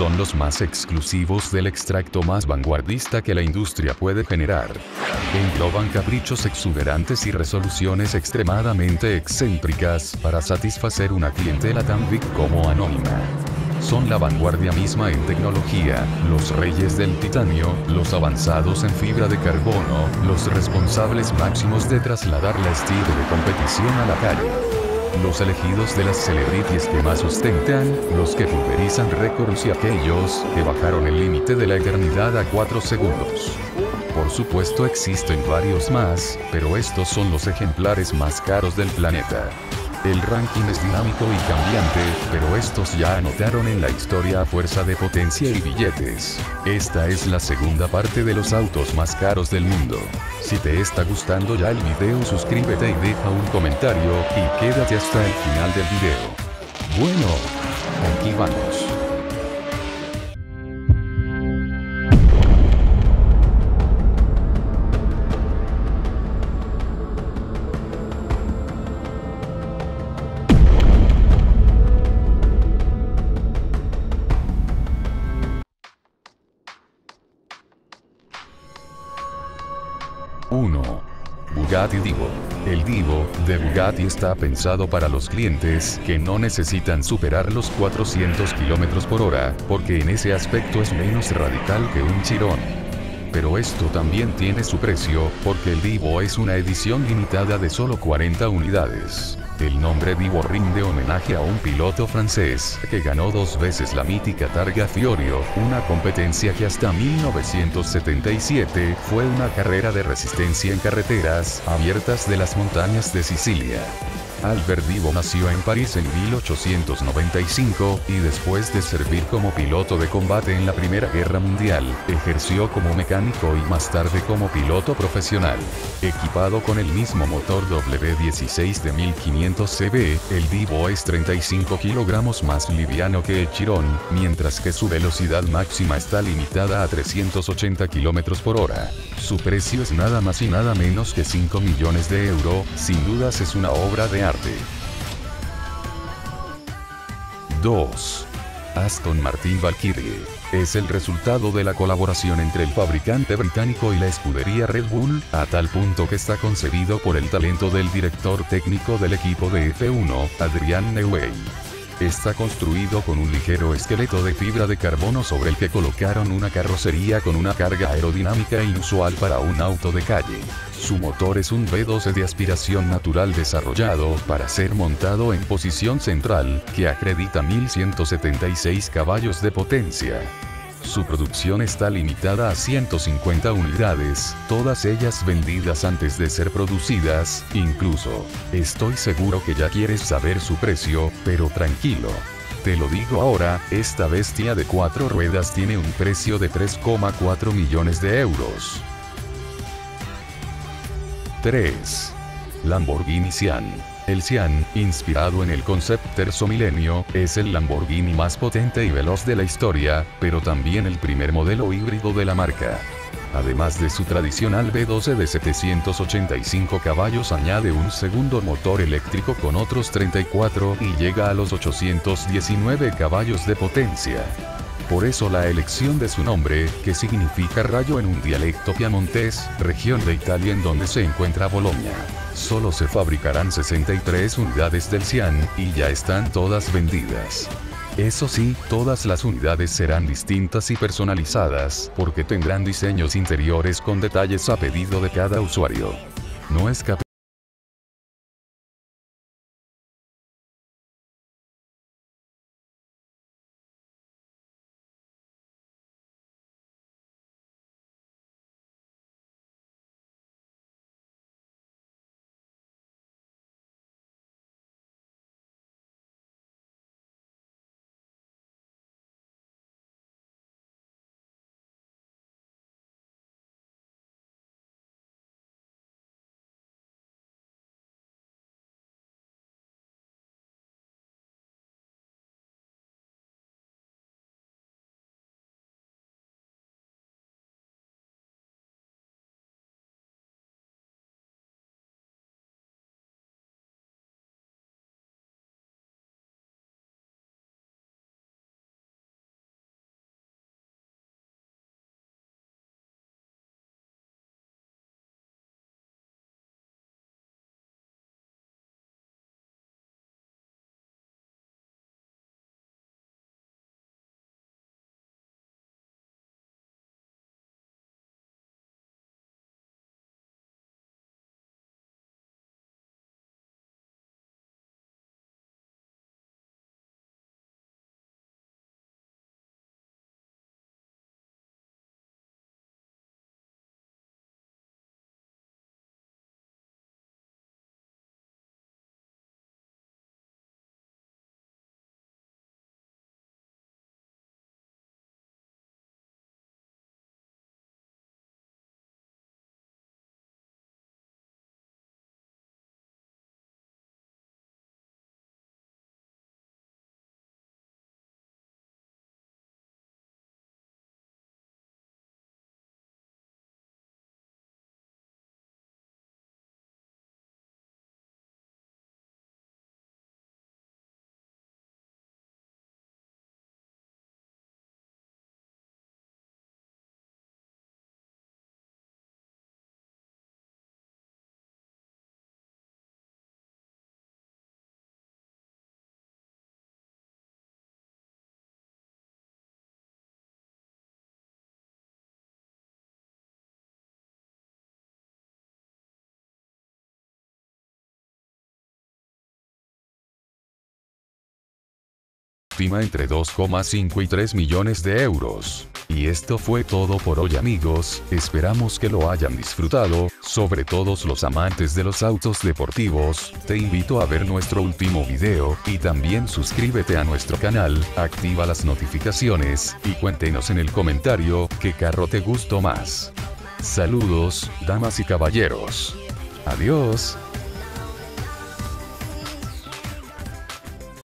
son los más exclusivos del extracto más vanguardista que la industria puede generar. Engloban caprichos exuberantes y resoluciones extremadamente excéntricas para satisfacer una clientela tan big como anónima son la vanguardia misma en tecnología, los reyes del titanio, los avanzados en fibra de carbono, los responsables máximos de trasladar la estilo de competición a la calle. Los elegidos de las celebrities que más ostentan, los que pulverizan récords y aquellos que bajaron el límite de la eternidad a 4 segundos. Por supuesto existen varios más, pero estos son los ejemplares más caros del planeta. El ranking es dinámico y cambiante, pero estos ya anotaron en la historia a fuerza de potencia y billetes. Esta es la segunda parte de los autos más caros del mundo. Si te está gustando ya el video suscríbete y deja un comentario, y quédate hasta el final del video. Bueno, aquí vamos. 1. Bugatti Divo. El Divo de Bugatti está pensado para los clientes que no necesitan superar los 400 km por hora, porque en ese aspecto es menos radical que un Chiron. Pero esto también tiene su precio, porque el Divo es una edición limitada de solo 40 unidades. El nombre Divo rinde homenaje a un piloto francés que ganó dos veces la mítica Targa Fiorio, una competencia que hasta 1977 fue una carrera de resistencia en carreteras abiertas de las montañas de Sicilia. Albert Divo nació en París en 1895, y después de servir como piloto de combate en la Primera Guerra Mundial, ejerció como mecánico y más tarde como piloto profesional. Equipado con el mismo motor W16 de 1500 cb, el Divo es 35 kilogramos más liviano que el Chirón, mientras que su velocidad máxima está limitada a 380 km por hora. Su precio es nada más y nada menos que 5 millones de euro, sin dudas es una obra de arte. 2. Aston Martin Valkyrie. Es el resultado de la colaboración entre el fabricante británico y la escudería Red Bull, a tal punto que está concebido por el talento del director técnico del equipo de F1, Adrian Newey. Está construido con un ligero esqueleto de fibra de carbono sobre el que colocaron una carrocería con una carga aerodinámica inusual para un auto de calle. Su motor es un V12 de aspiración natural desarrollado para ser montado en posición central, que acredita 1176 caballos de potencia. Su producción está limitada a 150 unidades, todas ellas vendidas antes de ser producidas, incluso. Estoy seguro que ya quieres saber su precio, pero tranquilo. Te lo digo ahora, esta bestia de cuatro ruedas tiene un precio de 3,4 millones de euros. 3. Lamborghini Sian. El Sian, inspirado en el concept Terzo Milenio, es el Lamborghini más potente y veloz de la historia, pero también el primer modelo híbrido de la marca. Además de su tradicional V12 de 785 caballos añade un segundo motor eléctrico con otros 34 y llega a los 819 caballos de potencia. Por eso la elección de su nombre, que significa rayo en un dialecto piamontés, región de Italia en donde se encuentra Bolonia. Solo se fabricarán 63 unidades del Cian, y ya están todas vendidas. Eso sí, todas las unidades serán distintas y personalizadas, porque tendrán diseños interiores con detalles a pedido de cada usuario. No escape entre 2,5 y 3 millones de euros. Y esto fue todo por hoy amigos, esperamos que lo hayan disfrutado, sobre todos los amantes de los autos deportivos, te invito a ver nuestro último video, y también suscríbete a nuestro canal, activa las notificaciones, y cuéntenos en el comentario, qué carro te gustó más. Saludos, damas y caballeros. Adiós.